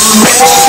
Mix.